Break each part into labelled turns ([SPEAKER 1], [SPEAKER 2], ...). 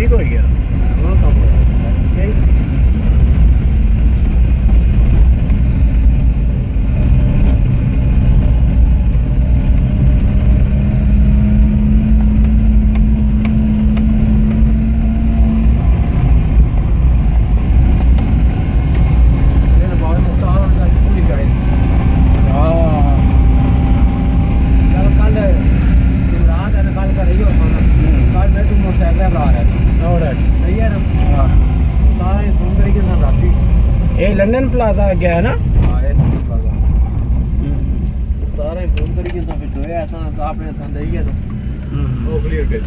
[SPEAKER 1] हो कम ठीक हो गया। लंदन प्लाजा आ गया है ना?
[SPEAKER 2] सारे फ़ोन तरीके से फिर ऐसा तो आपने संदेह ही है तो।
[SPEAKER 1] हम्म।
[SPEAKER 2] वो क्लियर कर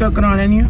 [SPEAKER 2] सके
[SPEAKER 1] ਉੱਥੇ ਕਰਾਣੇ ਨਹੀਂ ਆ